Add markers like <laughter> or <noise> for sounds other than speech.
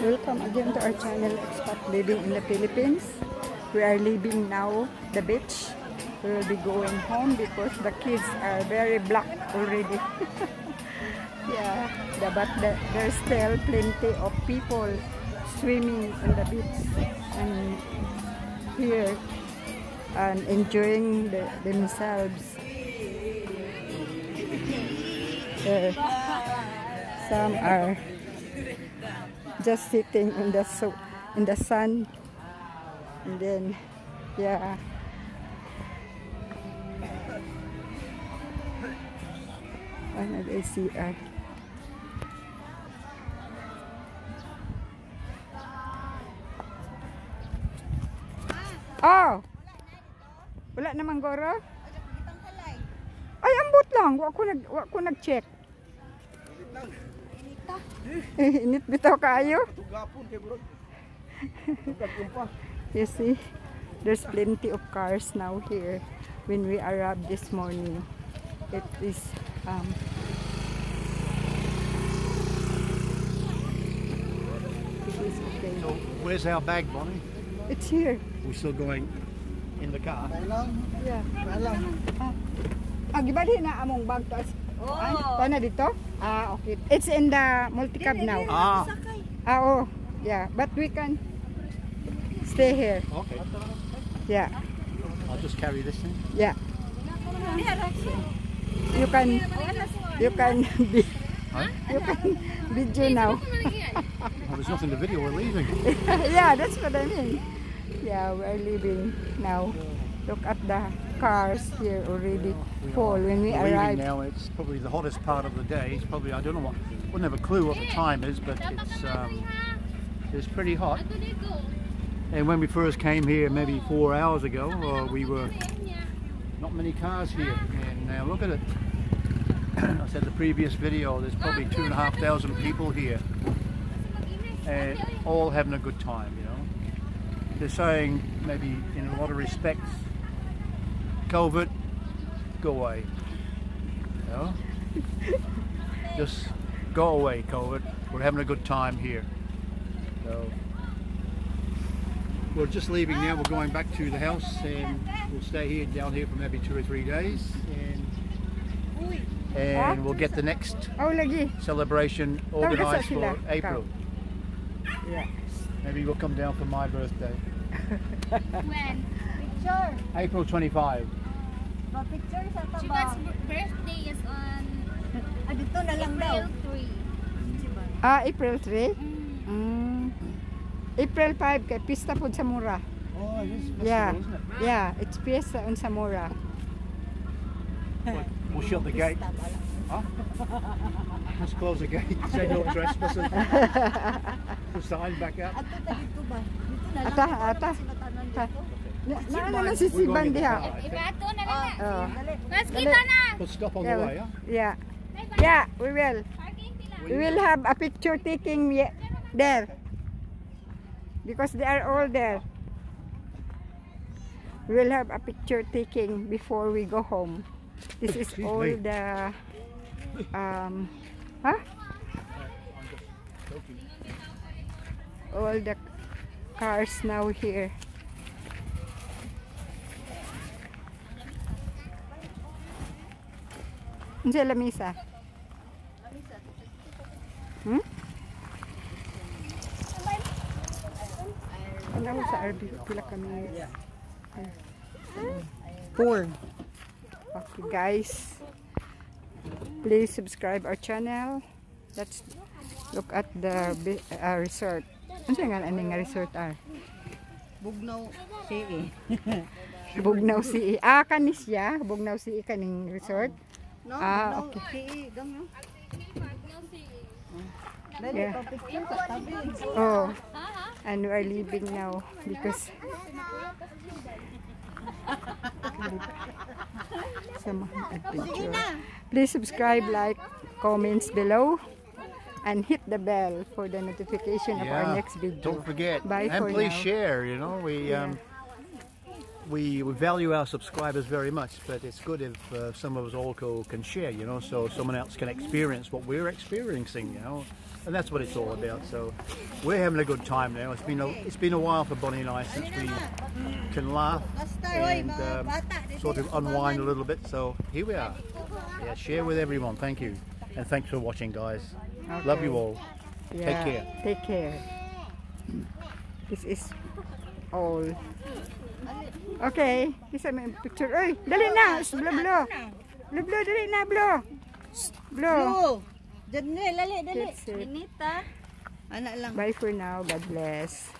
Welcome again to our channel Expat Living in the Philippines. We are leaving now the beach. We will be going home because the kids are very black already. <laughs> yeah, but there's still plenty of people swimming in the beach and here and enjoying the, themselves. Uh, some are just sitting in the so in the sun. And then yeah. Ano the CR oh! Wala naman goro? Ay ambot lang. Wa ko nag wa ko nag check Init bitaw kayo. <laughs> you see, there's plenty of cars now here when we arrived this morning. It is um, it is okay. So where's our bag, Bonnie? It's here. We're still going in the car. Yeah. Ah, gibali na among bag to as Oh. Tana dito? Ah, okay. It's in the multi-cab now. Ah, Ah, oh. Yeah, but we can stay here. okay. Yeah. I'll just carry this thing. Yeah. You can you can <laughs> be Huh? you can video now. Well, there's nothing to video. We're leaving. <laughs> yeah, that's what I mean. Yeah, we're leaving now. Look at the cars here already full when we arrived. now. It's probably the hottest part of the day. It's probably I don't know what. Wouldn't have a clue what the time is, but it's um, it's pretty hot. And when we first came here, maybe four hours ago, uh, we were not many cars here. And now look at it. <clears throat> I said the previous video. There's probably two and a half thousand people here, and all having a good time. You know, they're saying maybe in a lot of respects, COVID, go away. You know, just go away, COVID. We're having a good time here. So we're just leaving now. We're going back to the house, and we'll stay here down here for maybe two or three days, and and we'll get the next celebration organized for April. Yeah. Maybe we'll come down for my birthday, <laughs> When? April 25. Pa-picture sa Chiba's taba. birthday is on Ah, dito na lang daw. April 3. Ah, April 3? Mm. Mm. April 5 kay pista pud sa Mura. Oh, it is Yeah. Yeah, it's Fiesta on Samora. We'll shut the gate. Huh? <laughs> Let's close the gate. Say no trespassing. the sign back up. Ato dito ba? Dito na lang. Ata, ata. Sila tanan Ta. dito. Na, na, na, si Siban diha. Ibato na lang. Oh. Dali. Mas kita na. We'll stop on Yeah, the way, huh? yeah. Yeah, we will. We will have a picture taking there. Because they are all there. We will have a picture taking before we go home. This is Excuse all me. the um huh? All the cars now here. Unsa lamisa? Hmm? Ano sa RB? Pila kami? Four. Okay guys. Please subscribe our channel. Let's look at the uh, resort. Ano nga ano nga resort are? Bugnaw CE. Bugnaw Sea. Ah, kanis ya. Bugnaw Sea kaning resort. No, Ah, Bugnaw CE. Gang no? Dali, Yeah. pa-picture sa tabi. Oh. And we are leaving now because Please subscribe, like, comments below, and hit the bell for the notification of our next video. Don't forget. Bye and for please now. share, you know. We Yeah. um we, we value our subscribers very much, but it's good if uh, some of us also can share, you know, so someone else can experience what we're experiencing, you know, and that's what it's all about. So we're having a good time now. It's been a, it's been a while for Bonnie and I since we can laugh and um, sort of unwind a little bit. So here we are. Yeah, share with everyone. Thank you, and thanks for watching, guys. Love you all. Yeah. care. Take care. This is all. Okay. Isa may picture. Oy, dali na. Blo, blo. Blo, blo, dali na, blo. Blo. Dali. That's it. Inita. Anak lang. Bye for now. God bless.